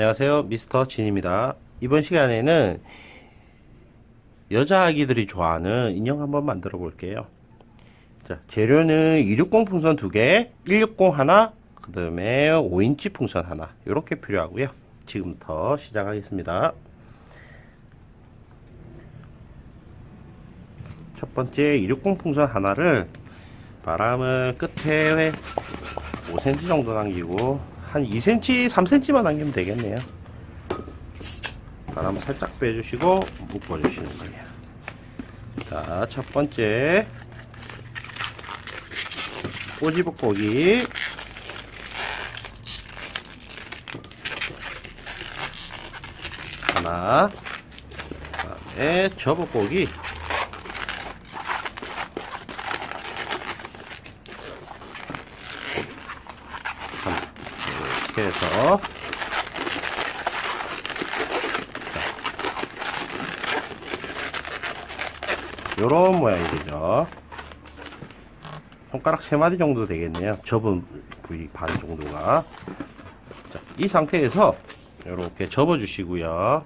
안녕하세요. 미스터 진입니다. 이번 시간에는 여자 아기들이 좋아하는 인형 한번 만들어 볼게요. 자 재료는 260 풍선 2개 160 하나 그 다음에 5인치 풍선 하나. 이렇게 필요하고요. 지금부터 시작하겠습니다. 첫 번째 260 풍선 하나를 바람을 끝에 5cm 정도 남기고 한 2cm, 3cm만 남기면 되겠네요. 바람 살짝 빼주시고 묶어주시는 거예요. 자, 첫 번째 꼬지복고기 하나 그 다음에 저복고기 해서 요런 모양이 되죠. 손가락 3마디 정도 되겠네요. 접은 부위 반 정도가. 자, 이 상태에서 이렇게 접어 주시고요.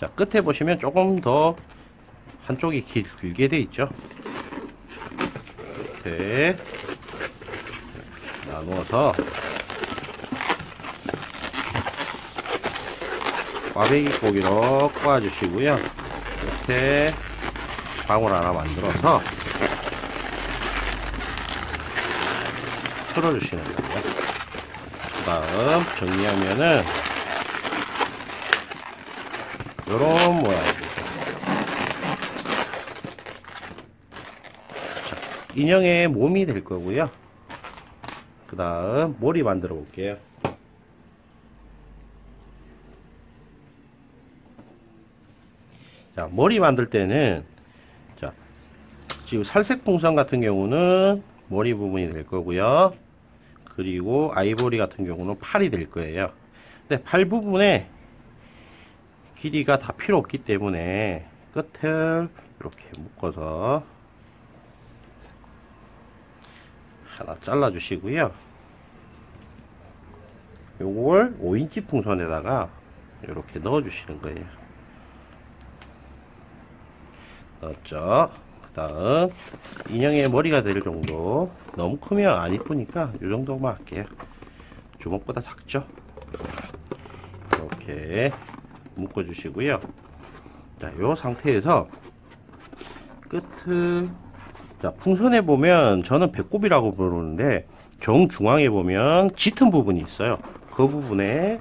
자 끝에 보시면 조금 더 한쪽이 길, 길게 돼 있죠? 이렇게 나누어서 꽈배기 고기로 꽈주시고요. 이렇게 방울 하나 만들어서 틀어주시는 거예요. 그 다음 정리하면은 요런 모양이죠 인형의 몸이 될 거고요. 그 다음 머리 만들어 볼게요 자 머리 만들 때는 자 지금 살색 풍선 같은 경우는 머리 부분이 될 거고요. 그리고 아이보리 같은 경우는 팔이 될 거예요. 근데 팔 부분에 길이가 다 필요 없기 때문에 끝을 이렇게 묶어서 하나 잘라 주시고요. 요걸 5인치 풍선에다가 이렇게 넣어 주시는 거예요 넣었죠. 그 다음 인형의 머리가 될 정도. 너무 크면 안 이쁘니까 이 정도만 할게요. 주먹보다 작죠? 이렇게 묶어 주시고요. 자요 상태에서 끝을 자, 풍선에 보면 저는 배꼽이라고 부르는데 정중앙에 보면 짙은 부분이 있어요. 그 부분에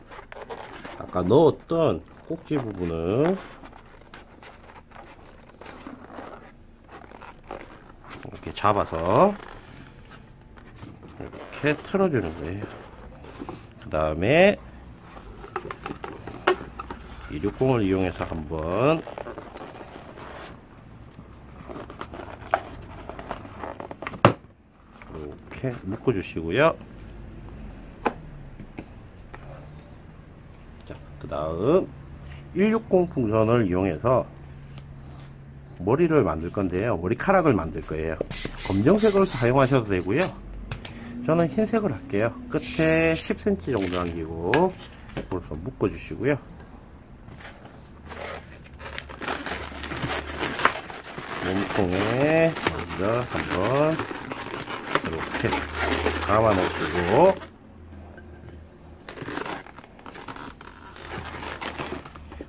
아까 넣었던 꼭지 부분을 이렇게 잡아서 이렇게 틀어주는 거예요. 그 다음에 260을 이용해서 한번 이렇게 묶어 주시고요 그 다음 160 풍선을 이용해서 머리를 만들 건데요. 머리카락을 만들 거예요. 검정색을 사용하셔도 되고요. 저는 흰색을 할게요. 끝에 10cm 정도 남기고 그래서 묶어 주시고요. 몸통에 먼저 한번 이렇게 감아 놓으시고.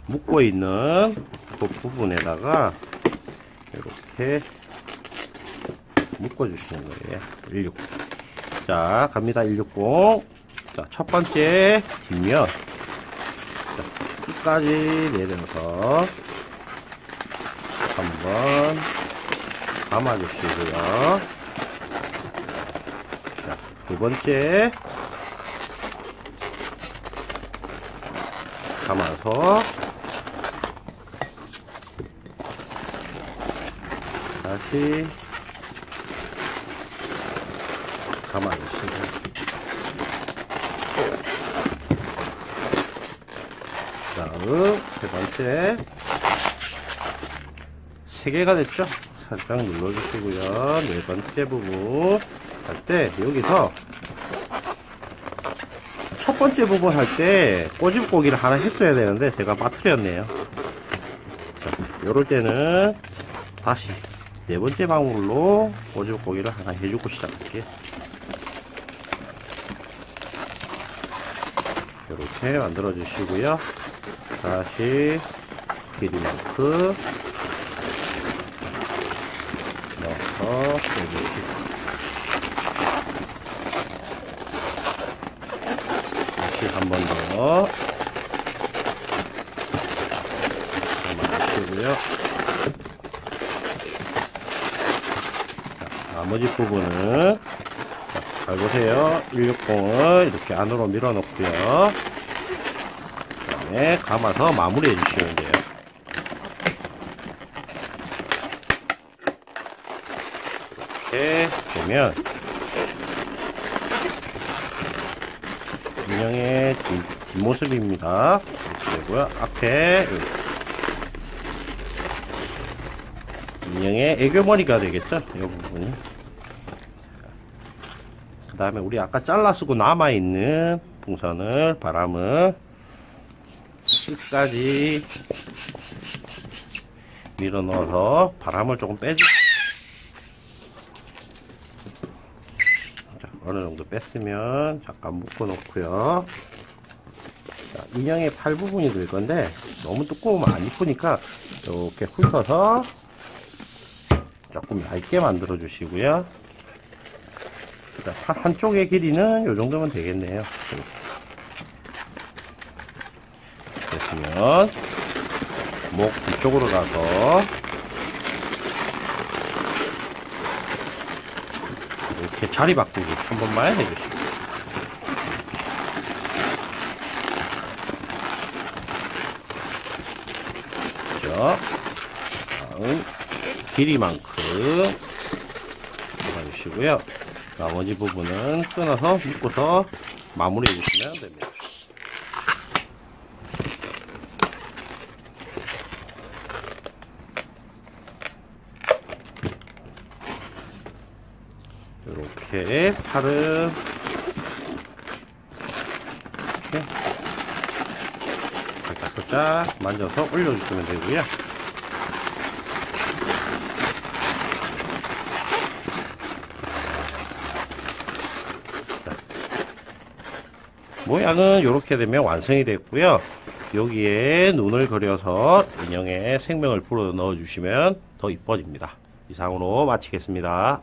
묶고 있는 그 부분에다가 이렇게 묶어 주시는 거예요. 160. 자 갑니다. 160 자, 첫 번째 뒷면. 자, 끝까지 내려서 한번 감아 주시고요. 두 번째 감아서 다시 감아주시고 다음 세 번째 세 개가 됐죠? 살짝 눌러주시고요. 네 번째 부분 할 때 여기서 첫 번째 부분 할 때 꼬집고기를 하나 했어야 되는데 제가 빠뜨렸네요. 자, 요럴 때는 다시 네 번째 방울로 꼬집고기를 하나 해주고 시작할게요. 이렇게 만들어 주시고요. 다시 길이만큼 넣어서 해주시고 다시 한 번더 만드시고요. 나머지 부분은 자, 잘 보세요. 160을 이렇게 안으로 밀어 넣고요. 그 다음에 감아서 마무리해 주시면 돼요. 이렇게 보면 인형의 뒷, 뒷모습입니다. 이렇게 되고요. 앞에 인형의 애교머리가 되겠죠? 이 부분이. 그 다음에 우리 아까 잘라 쓰고 남아있는 풍선을 바람을 끝까지 밀어 넣어서 바람을 조금 빼주 자, 어느 정도 뺐으면 잠깐 묶어 놓고요. 자, 인형의 팔 부분이 될 건데 너무 두꺼우면 안 이쁘니까 이렇게 훑어서 조금 얇게 만들어 주시고요 한- 한쪽의 길이는 이 정도면 되겠네요. 됐으면 목 뒤쪽으로 가서 이렇게 자리 바꾸기 한 번만 해주시고 그죠? 다음 길이만큼 해주시고요. 나머지 부분은 끊어서 묶어서 마무리해 주시면 됩니다. 이렇게 팔은 이렇게 살짝살짝 만져서 올려주시면 되고요. 모양은 이렇게 되면 완성이 됐고요. 여기에 눈을 그려서 인형의 생명을 불어 넣어 주시면 더 이뻐집니다. 이상으로 마치겠습니다.